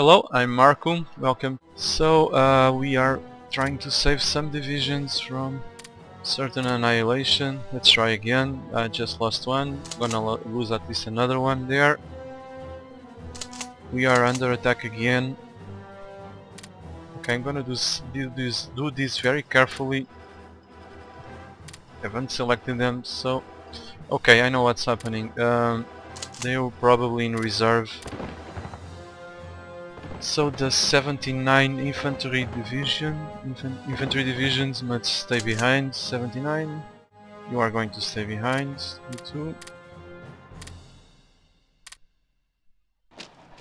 Hello, I'm Marco, welcome. So uh, we are trying to save some divisions from certain annihilation. Let's try again, I just lost one, gonna lo lose at least another one there. We are under attack again. Okay, I'm gonna do, do this, do this very carefully. Haven't selected them, so... Okay, I know what's happening. Um, they were probably in reserve so the 79 infantry division, infantry divisions must stay behind. 79, you are going to stay behind. You too.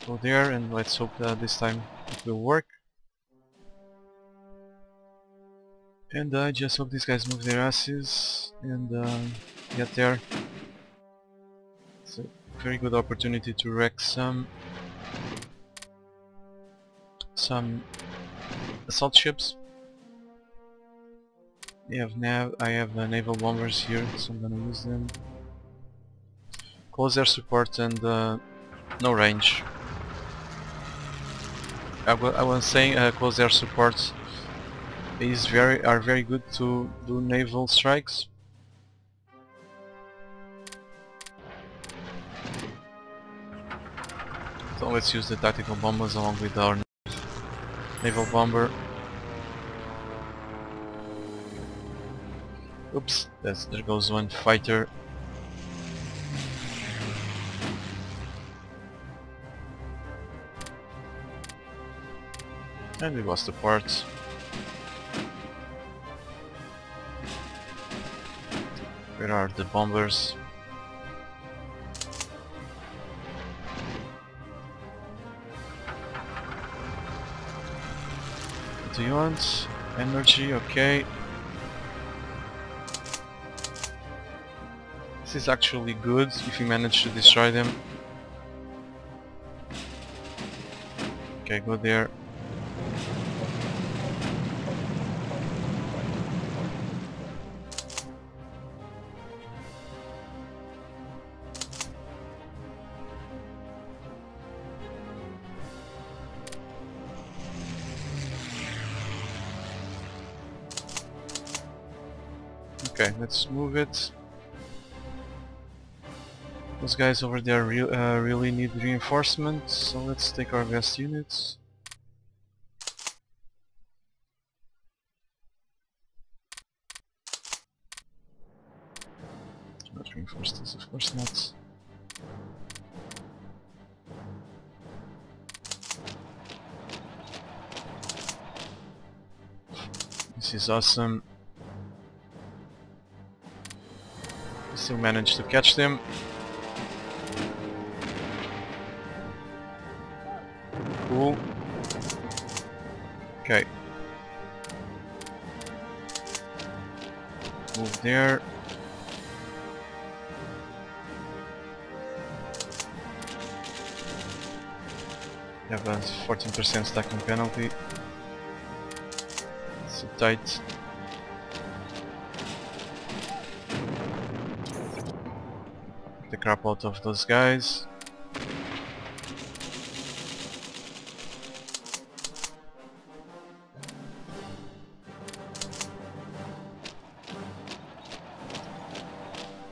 Go there and let's hope that this time it will work. And I just hope these guys move their asses and uh, get there. It's a very good opportunity to wreck some some assault ships. I have nav I have uh, naval bombers here, so I'm gonna use them. Close air support and uh, no range. I, I was saying uh, close air support is very are very good to do naval strikes. So let's use the tactical bombers along with our Naval bomber. Oops, that's, there goes one fighter. And we lost the parts. Where are the bombers? Do you want? Energy, okay. This is actually good if you manage to destroy them. Okay, go there. Okay, let's move it. Those guys over there re uh, really need reinforcements, so let's take our best units. Not reinforce this, of course not. This is awesome. Still managed to catch them. Cool. Okay. Move there. have a 14% stacking penalty. So tight. Crap out of those guys.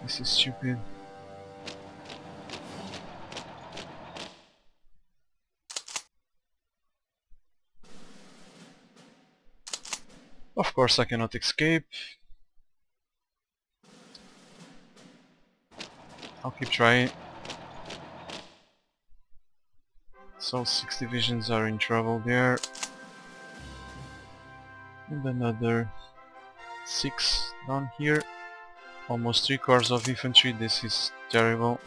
This is stupid. Of course I cannot escape. I'll keep trying. So six divisions are in trouble there. And another six down here. Almost three corps of infantry, this is terrible.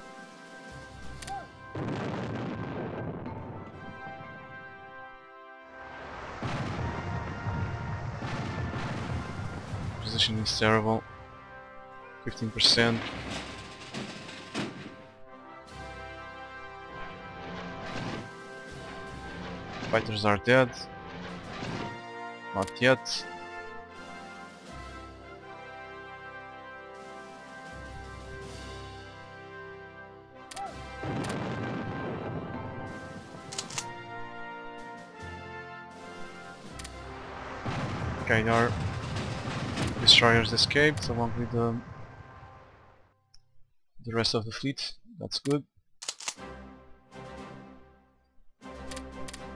Position is terrible. 15%. Fighters are dead. Not yet. Okay, our destroyers escaped along with the, the rest of the fleet. That's good.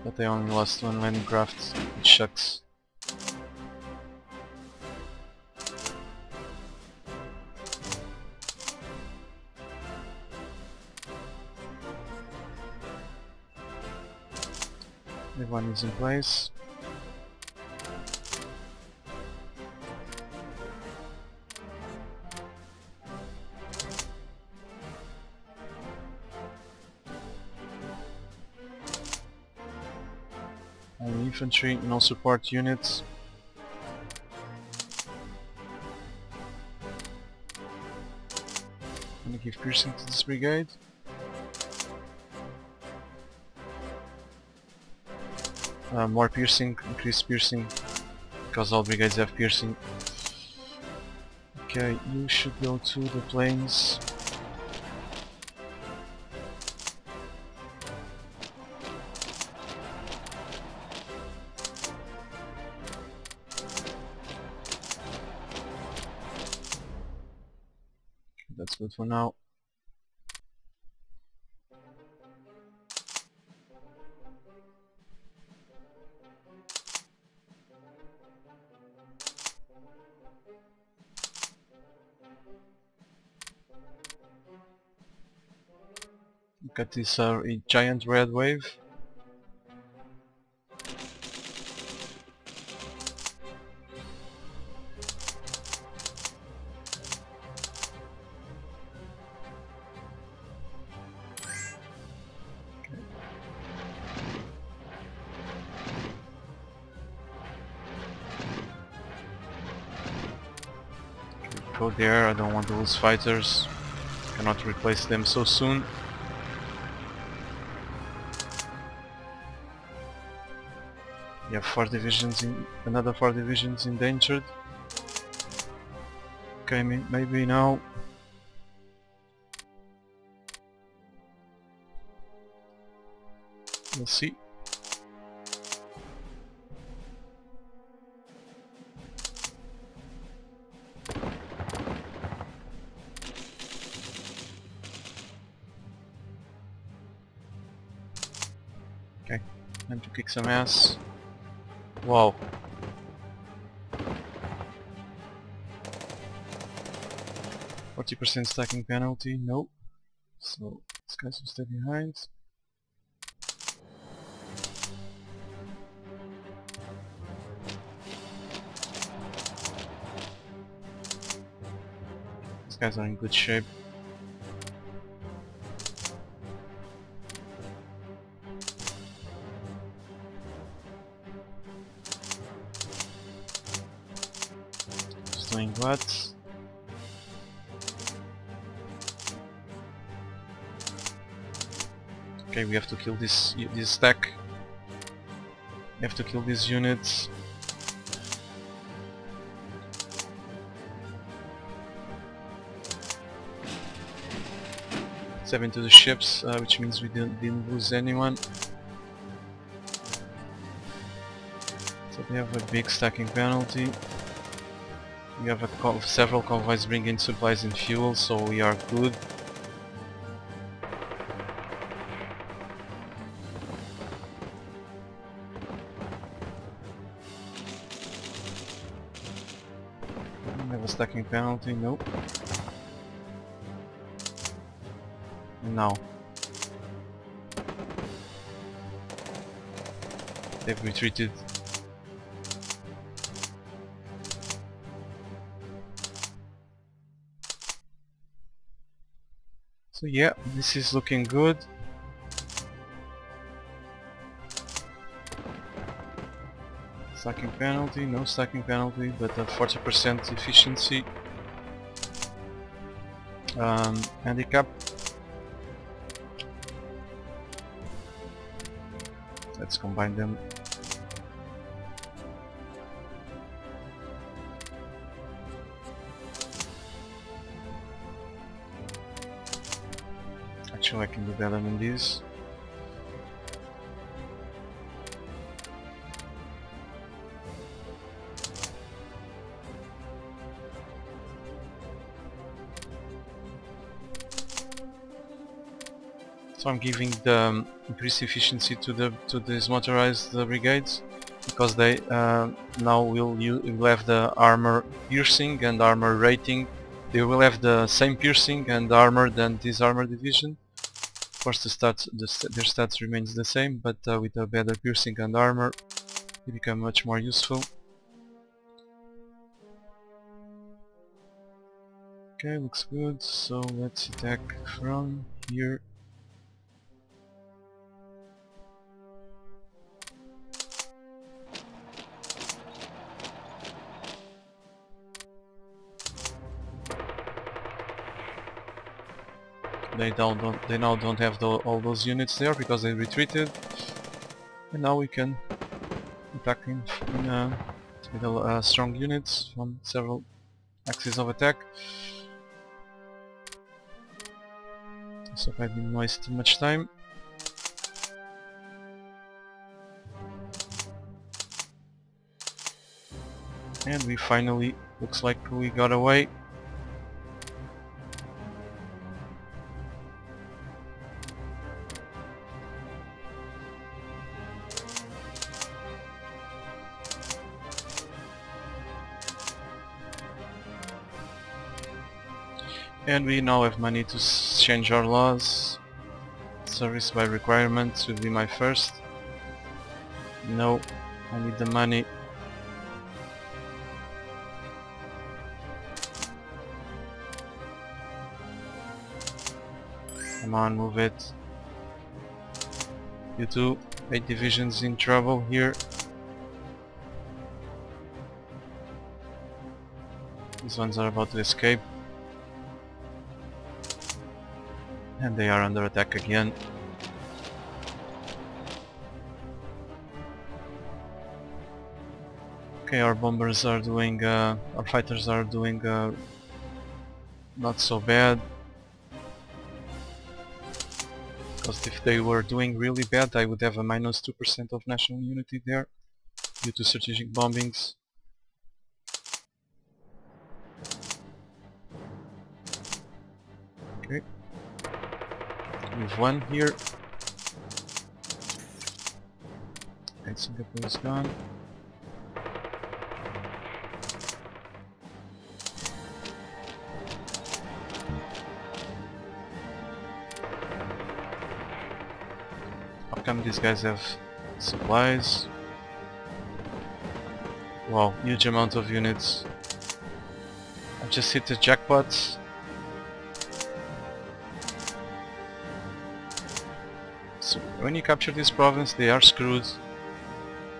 But they only lost one landing craft, which sucks. Everyone is in place. Infantry, no support units. I'm gonna give piercing to this brigade. Uh, more piercing, increase piercing, because all brigades have piercing. Okay, you should go to the plains. For now. Look at this uh, giant red wave. There, I don't want to lose fighters. Cannot replace them so soon. You have four divisions in another four divisions endangered. Okay, maybe now. We'll see. Kick some ass. Wow. Forty percent stacking penalty, nope. So this guys stay behind. These guys are in good shape. What? Okay, we have to kill this this stack. We have to kill these units. Seven to the ships, uh, which means we didn't, didn't lose anyone. So we have a big stacking penalty. We have a co several convoys bringing supplies and fuel, so we are good. A stacking penalty, nope. No. They've retreated. So yeah, this is looking good. Stacking penalty, no stacking penalty, but a 40% efficiency. Um, handicap. Let's combine them. So I'm giving the um, increased efficiency to the to these motorized uh, brigades because they uh, now will will have the armor piercing and armor rating. They will have the same piercing and armor than this armor division, of course, the stats the st their stats remains the same, but uh, with a better piercing and armor, they become much more useful. Okay, looks good. So let's attack from here. They don't, don't they now don't have the, all those units there because they retreated, and now we can attack in, in uh, with uh, strong units from several axes of attack. So I didn't waste too much time. And we finally, looks like we got away. And we now have money to change our laws. Service by requirements will be my first. No, I need the money. Come on, move it. You two, 8 divisions in trouble here. These ones are about to escape. And they are under attack again. Okay, our bombers are doing, uh, our fighters are doing uh, not so bad. Because if they were doing really bad, I would have a minus 2% of national unity there due to strategic bombings. Okay. Move one here. And Singapore is gone. How come these guys have supplies? Wow, huge amount of units. I've just hit the jackpot. When you capture this province they are screwed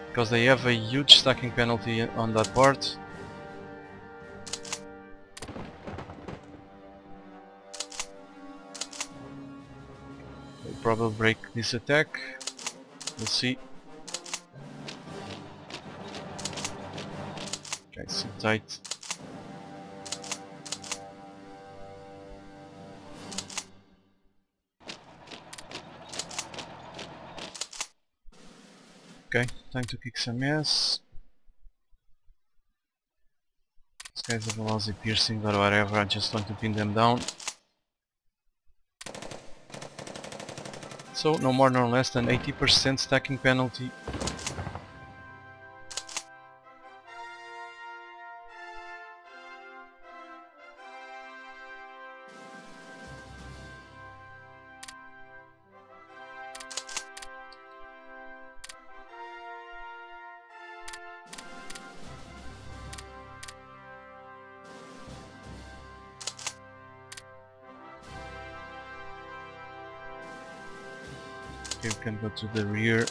because they have a huge stacking penalty on that part. They'll probably break this attack. We'll see. Okay, sit tight. Okay, time to kick some ass. These guys have a lousy piercing or whatever, I just want to pin them down. So, no more nor less than 80% stacking penalty. Okay, we can go to the rear.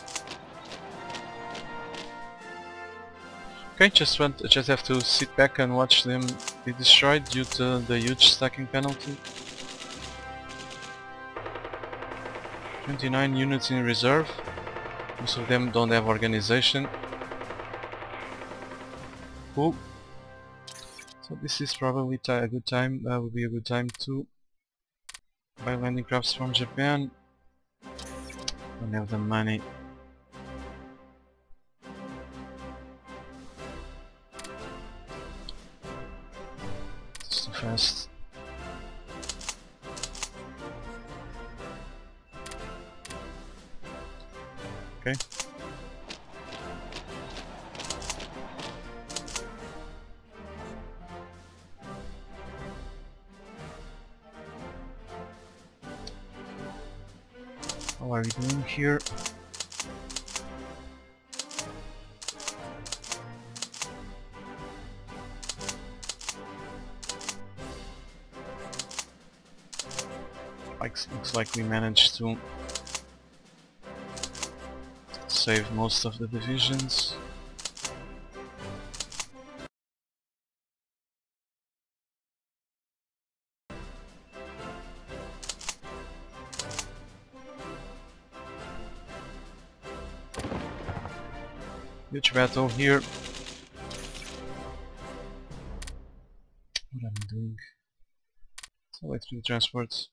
Okay, just want just have to sit back and watch them be destroyed due to the huge stacking penalty. 29 units in reserve. Most of them don't have organization. Cool. So this is probably a good time, that will be a good time to buy landing crafts from Japan don't have the money. Just fast. Okay. Here? Looks like we managed to save most of the divisions. Battle here. What am I doing? Select the transports.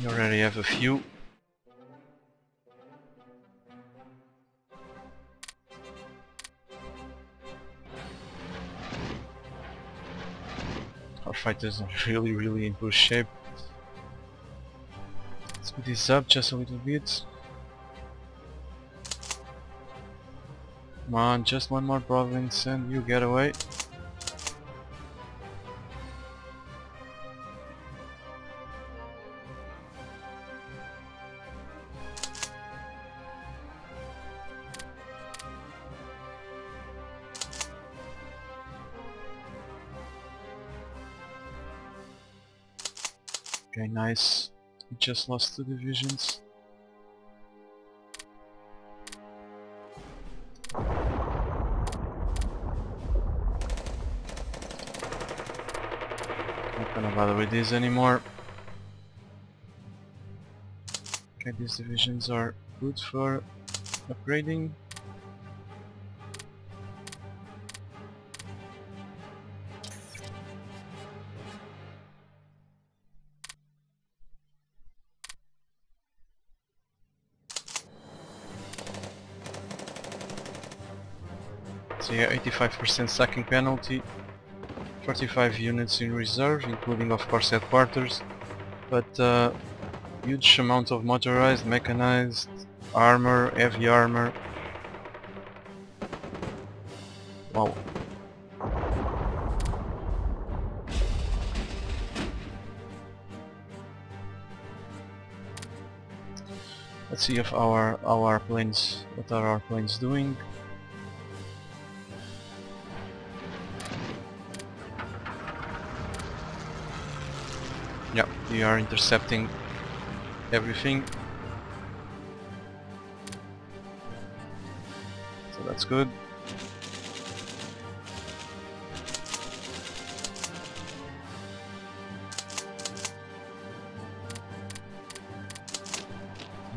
You already have a few. Fighters really really in good shape. Speed this up just a little bit. Come on, just one more province and you get away. Okay, nice. We just lost two divisions. Not gonna bother with these anymore. Okay, these divisions are good for upgrading. So yeah, 85% stacking penalty, 45 units in reserve, including of course headquarters, but uh, huge amount of motorized, mechanized, armor, heavy armor. Wow. Let's see if our our planes, what are our planes doing? We are intercepting everything. So that's good.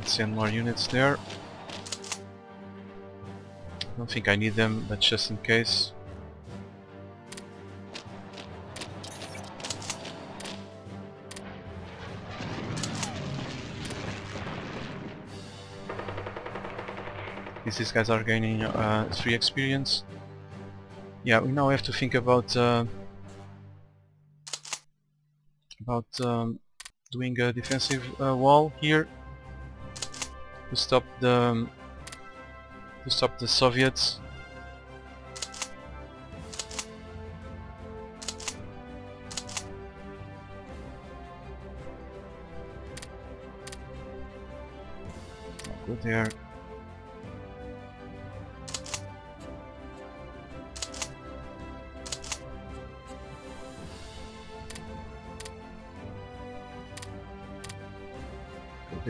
Send more units there. I don't think I need them, but just in case. These guys are gaining uh, 3 experience. Yeah, we now have to think about uh, about um, doing a defensive uh, wall here to stop the to stop the Soviets. Go there.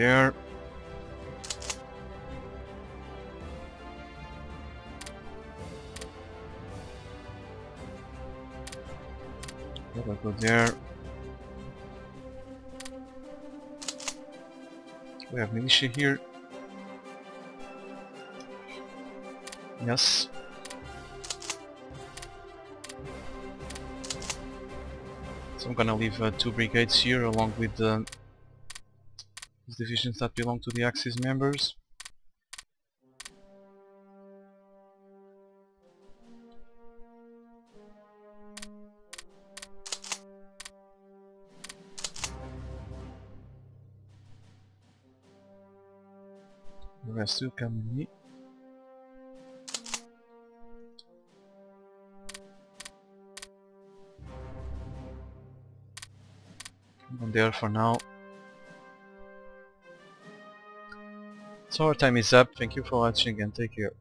There. Gotta go there. We have militia here. Yes. So I'm gonna leave uh, two brigades here along with the these divisions that belong to the Axis members. Il reste Kamuni. And there for now So our time is up. Thank you for watching and take care.